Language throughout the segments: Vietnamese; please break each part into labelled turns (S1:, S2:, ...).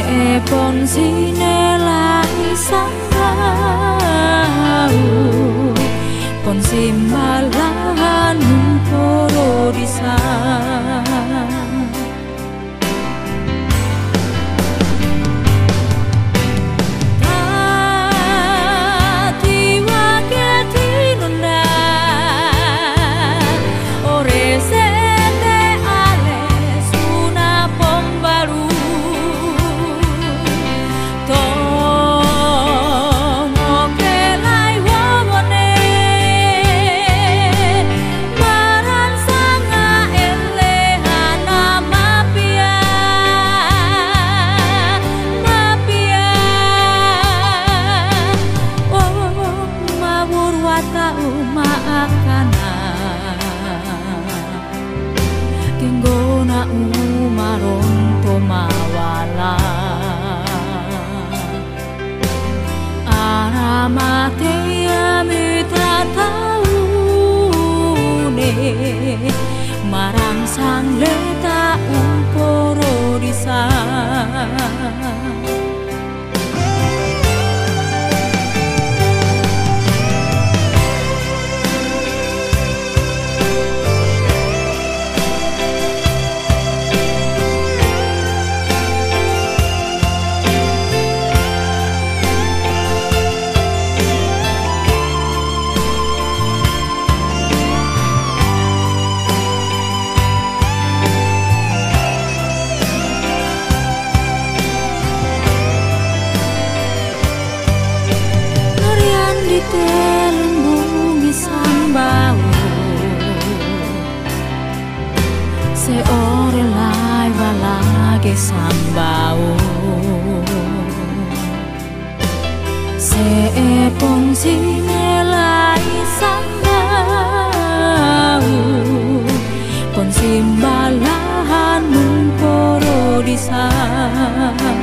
S1: se pon sine lai sambao pon simbalahan poro đi sana 苍凉 se ponsi nelai sambao ponsi balahan mung coro di sana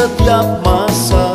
S2: setiap masa